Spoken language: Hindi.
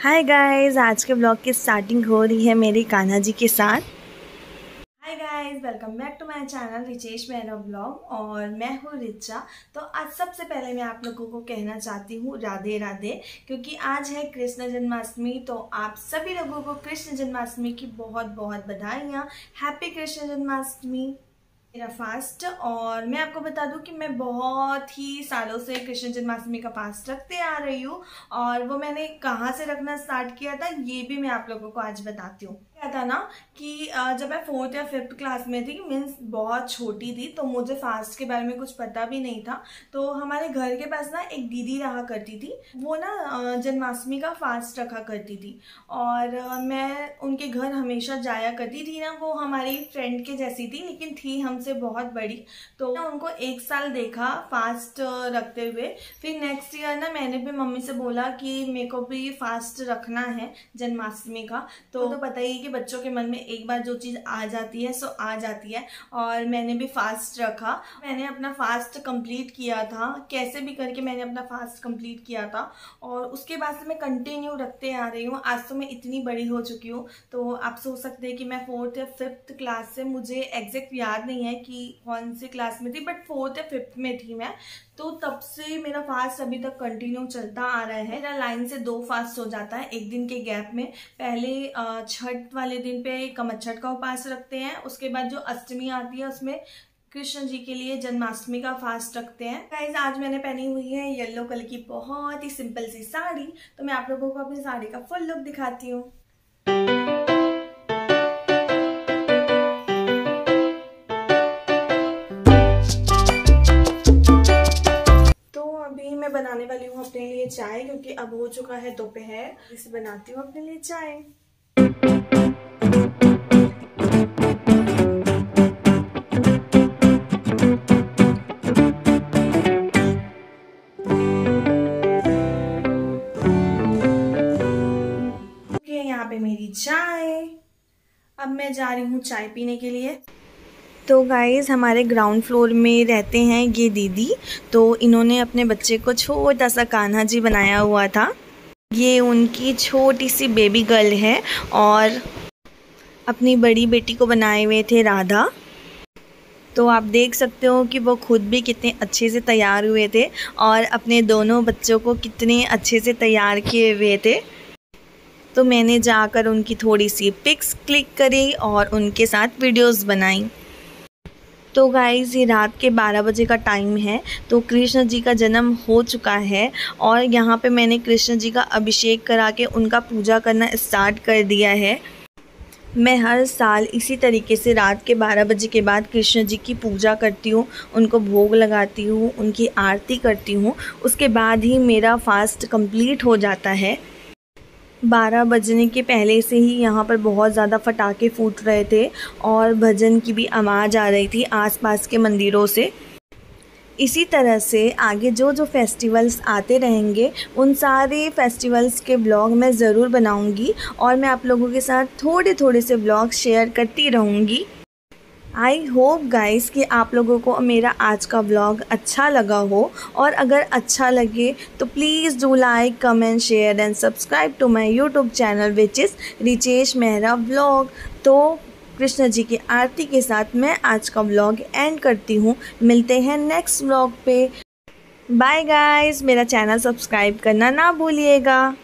हाय गाइस आज के ब्लॉग की स्टार्टिंग हो रही है मेरी कान्हा जी के साथ। Hi guys welcome back to my channel Richesh मेरा ब्लॉग और मैं हूँ रिचा तो आज सबसे पहले मैं आप लोगों को कहना चाहती हूँ राधे राधे, क्योंकि आज है कृष्ण जन्माष्टमी तो आप सभी लोगों को कृष्ण जन्माष्टमी की बहुत बहुत बधाइयाँ। हैप्पी कृष्ण जन्माष्टमी। मेरा फास्ट और मैं आपको बता दूँ कि मैं बहुत ही सालों से कृष्ण जन्माष्टमी का फास्ट रखते आ रही हूँ और वो मैंने कहाँ से रखना स्टार्ट किया था, ये भी मैं आप लोगों को आज बताती हूँ। था ना कि जब मैं फोर्थ या फिफ्थ क्लास में थी मीन्स बहुत छोटी थी तो मुझे फास्ट के बारे में कुछ पता भी नहीं था। तो हमारे घर के पास ना एक दीदी रहा करती थी। वो ना जन्माष्टमी का फास्ट रखा करती थी। और मैं उनके घर हमेशा जाया करती थी ना वो हमारी फ्रेंड के जैसी थी लेकिन थी हमसे बहुत बड़ी। तो ना उनको एक साल देखा फास्ट रखते हुए। फिर नेक्स्ट ईयर ना मैंने भी मम्मी से बोला कि मेरे को भी फास्ट रखना है जन्माष्टमी का। तो, तो पता ही कि बच्चों के मन में एक बार जो चीज़ आ जाती है, सो आ जाती है। और मैंने भी फास्ट रखा। मैंने अपना फास्ट कंप्लीट किया था। कैसे भी करके मैंने अपना फास्ट कंप्लीट किया था। और उसके बाद से मैं कंटिन्यू रखते आ रही हूँ। आज तो मैं इतनी बड़ी हो चुकी हूँ। तो आप सोच सकते हैं कि मैं फोर्थ या फिफ्थ क्लास से मुझे एग्जैक्ट याद नहीं है कि कौन सी क्लास में थी बट फोर्थ या फिफ्थ में थी मैं। तो तब से मेरा फास्ट अभी तक कंटिन्यू चलता आ रहा है। मेरा लाइन से दो फास्ट हो जाता है एक दिन के गैप में। पहले छठ वाले दिन पे कमच्छठ का उपास रखते हैं। उसके बाद जो अष्टमी आती है, उसमें कृष्ण जी के लिए जन्माष्टमी का फास्ट रखते हैं। गाइज़ आज मैंने पहनी हुई है येलो कलर की बहुत ही सिंपल सी साड़ी। तो मैं आप लोगों को अपनी साड़ी का फुल लुक दिखाती हूँ। मैं बनाने वाली हूँ अपने लिए चाय, क्योंकि अब हो चुका है दोपहर। इसे बनाती हूँ अपने लिए चाय। चाय। अब मैं जा रही हूँ चाय पीने के लिए। तो गाइज़ हमारे ग्राउंड फ्लोर में रहते हैं ये दीदी। तो इन्होंने अपने बच्चे को छोटा सा कान्हा जी बनाया हुआ था। ये उनकी छोटी सी बेबी गर्ल है और अपनी बड़ी बेटी को बनाए हुए थे राधा। तो आप देख सकते हो कि वो खुद भी कितने अच्छे से तैयार हुए थे और अपने दोनों बच्चों को कितने अच्छे से तैयार किए हुए थे। तो मैंने जाकर उनकी थोड़ी सी पिक्स क्लिक करी और उनके साथ वीडियोस बनाई। तो गाइज़ ये रात के 12 बजे का टाइम है तो कृष्ण जी का जन्म हो चुका है और यहाँ पे मैंने कृष्ण जी का अभिषेक करा के उनका पूजा करना स्टार्ट कर दिया है। मैं हर साल इसी तरीके से रात के 12 बजे के बाद कृष्ण जी की पूजा करती हूँ, उनको भोग लगाती हूँ, उनकी आरती करती हूँ, उसके बाद ही मेरा फास्ट कंप्लीट हो जाता है। बारह बजने के पहले से ही यहाँ पर बहुत ज़्यादा फटाके फूट रहे थे और भजन की भी आवाज़ आ रही थी आसपास के मंदिरों से। इसी तरह से आगे जो जो फेस्टिवल्स आते रहेंगे, उन सारे फेस्टिवल्स के ब्लॉग मैं ज़रूर बनाऊँगी और मैं आप लोगों के साथ थोड़े थोड़े से ब्लॉग शेयर करती रहूँगी। आई होप गाइस कि आप लोगों को मेरा आज का व्लॉग अच्छा लगा हो। और अगर अच्छा लगे तो please do like comment share and subscribe to my YouTube channel which is Richesh Mehra vlog तो कृष्ण जी की आरती के साथ मैं आज का व्लॉग एंड करती हूँ। मिलते हैं नेक्स्ट व्लॉग पे। बाय गाइस मेरा चैनल सब्सक्राइब करना ना भूलिएगा।